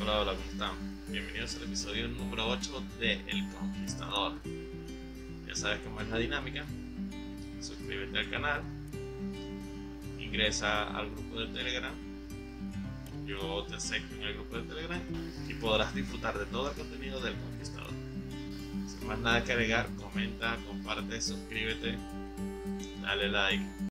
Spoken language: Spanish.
Hola, hola, ¿cómo están? Bienvenidos al episodio número 8 de El Conquistador. Ya sabes cómo es la dinámica. Suscríbete al canal, ingresa al grupo de Telegram. Yo te acepto en el grupo de Telegram y podrás disfrutar de todo el contenido del Conquistador. Sin más nada que agregar, comenta, comparte, suscríbete, dale like.